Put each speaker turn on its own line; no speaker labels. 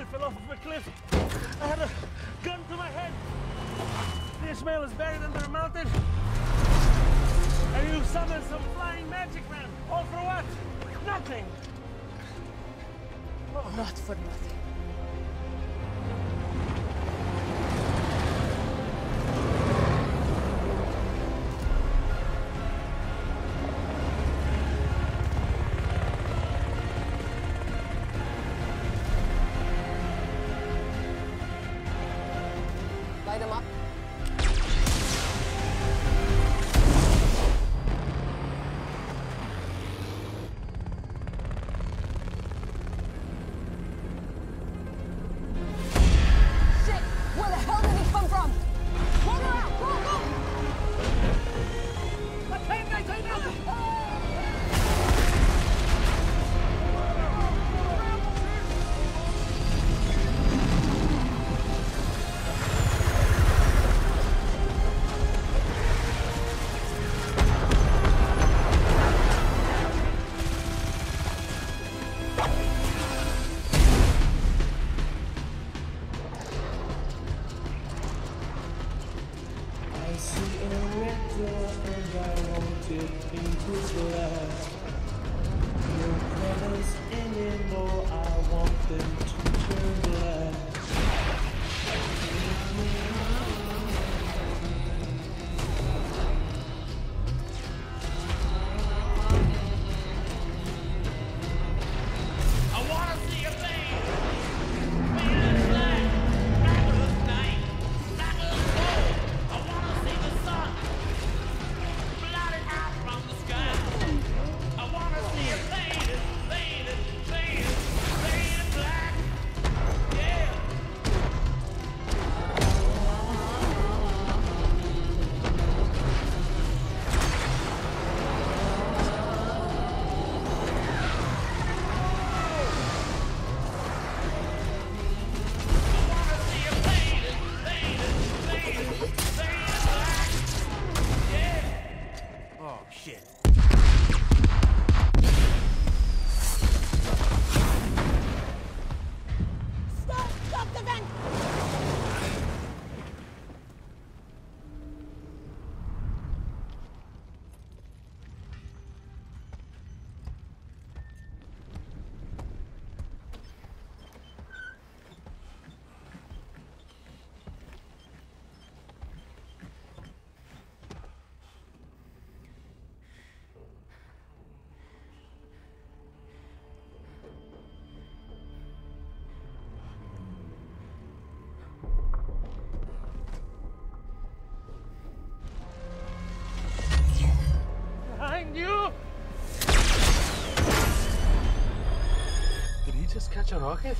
off of a cliff. I had a gun to my head. The Ishmael is buried under a mountain. And you summoned some flying magic man. All for what? Nothing.
Oh, not for nothing.
Light him up.
And I want it into glass. No colors anymore, I want them to
just catch a rocket?